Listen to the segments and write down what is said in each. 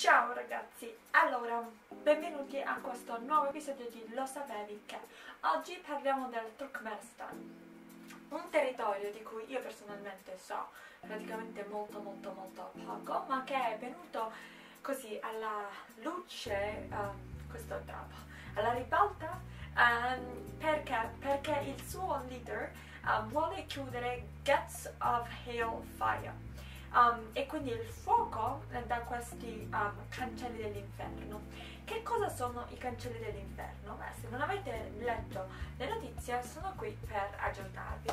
Ciao ragazzi, allora benvenuti a questo nuovo episodio di Lo sapevi che oggi parliamo del Turkmenistan un territorio di cui io personalmente so praticamente molto molto molto poco ma che è venuto così alla luce uh, questo è bravo alla ribalta um, perché? perché il suo leader uh, vuole chiudere Gates of Hail Fire Um, e quindi il fuoco da questi um, cancelli dell'inferno. Che cosa sono i cancelli dell'inferno? Beh, se non avete letto le notizie sono qui per aggiornarvi.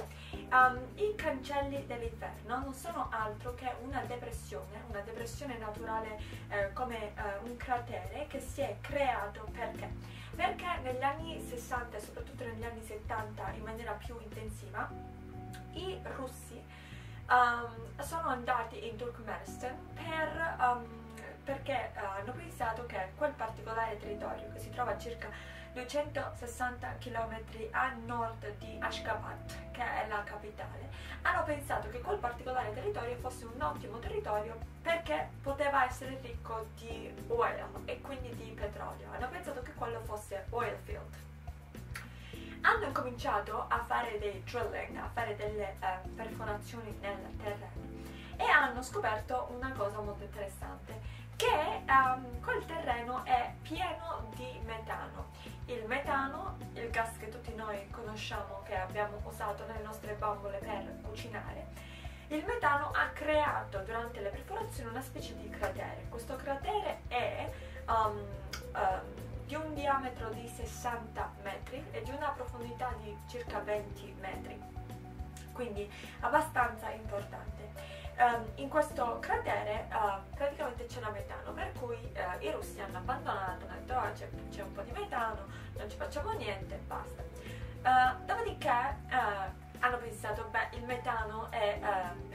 Um, I cancelli dell'inferno non sono altro che una depressione, una depressione naturale eh, come eh, un cratere che si è creato perché? Perché negli anni 60 e soprattutto negli anni 70 in maniera più intensiva i russi um, sono andati in Turkmenistan per, um, perché uh, hanno pensato che quel particolare territorio che si trova a circa 260 km a nord di Ashgabat, che è la capitale, hanno pensato che quel particolare territorio fosse un ottimo territorio perché poteva essere ricco di oil e quindi di petrolio. Hanno pensato che quello fosse oil field hanno incominciato a fare dei drilling, a fare delle eh, perforazioni nel terreno e hanno scoperto una cosa molto interessante che um, quel terreno è pieno di metano. Il metano, il gas che tutti noi conosciamo, che abbiamo usato nelle nostre bambole per cucinare, il metano ha creato durante le perforazioni una specie di cratere. Questo cratere è um, um, di un diametro di 60 metri e di una profondità di circa 20 metri, quindi abbastanza importante. Um, in questo cratere uh, praticamente c'era metano, per cui uh, i russi hanno abbandonato, hanno detto oh, c'è, c'è, un po' di metano, non ci facciamo niente, basta. Uh, dopodiché hanno pensato, beh, il metano è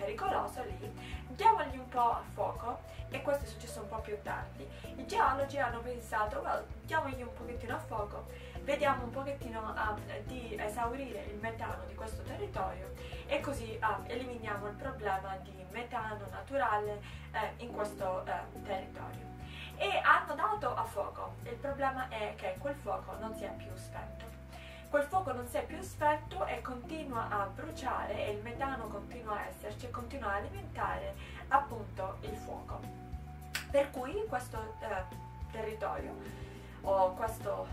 pericoloso lì, diamogli un po' a fuoco e questo è successo un po' più tardi. I geologi hanno pensato, well, diamogli un pochettino a fuoco, vediamo un pochettino um, di esaurire il metano di questo territorio e così um, eliminiamo il problema di metano naturale eh, in questo eh, territorio. E hanno dato a fuoco, il problema è che quel fuoco non si è più spento quel fuoco non si è più spento e continua a bruciare e il metano continua a esserci continua a alimentare appunto il fuoco. Per cui questo eh, territorio o questo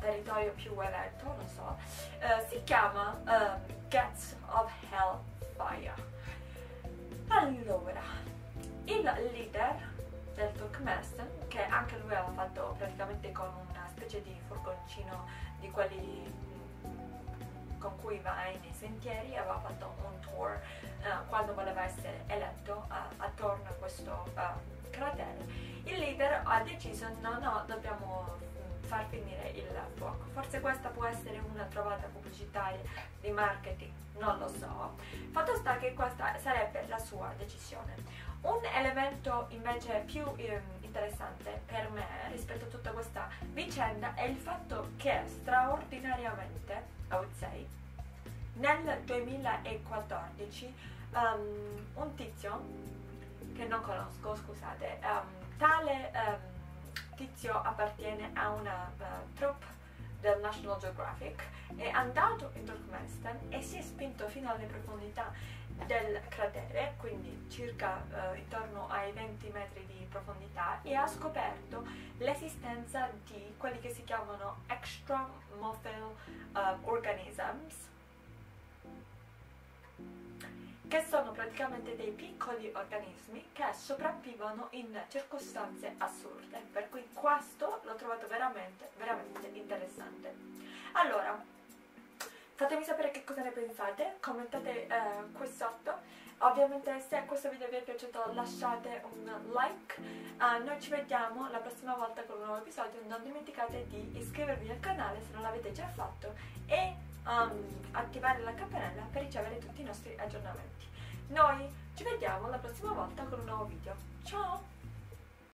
territorio più eletto, non so, eh, si chiama eh, Gates of Hellfire. Allora, il leader del Turkmenistan, che anche lui aveva fatto praticamente con una specie di furgoncino di quelli cui vai nei sentieri aveva fatto un tour uh, quando voleva essere eletto uh, attorno a questo uh, cratere. Il leader ha deciso no no dobbiamo mm, far finire il fuoco. Forse questa può essere una trovata pubblicitaria di marketing, non lo so. Fatto sta che questa sarebbe la sua decisione. Un elemento invece più eh, interessante per me rispetto a tutta questa vicenda è il fatto che straordinariamente I would say, nel 2014 um, un tizio che non conosco, scusate, um, tale um, tizio appartiene a una uh, troupe del National Geographic, è andato in Turkmenistan e si è spinto fino alle profondità del cratere, quindi circa uh, intorno ai 20 metri di profondità, e ha scoperto l'esistenza di quelli che si chiamano extramophil uh, organisms, che sono praticamente dei piccoli organismi che sopravvivono in circostanze assurde, per cui questo l'ho trovato veramente, veramente interessante. Allora, fatemi sapere che cosa ne pensate, commentate eh, qui sotto, ovviamente se questo video vi è piaciuto lasciate un like, uh, noi ci vediamo la prossima volta con un nuovo episodio, non dimenticate di iscrivervi al canale se non l'avete già fatto. E um, attivare la campanella per ricevere tutti i nostri aggiornamenti. Noi ci vediamo la prossima volta con un nuovo video. Ciao!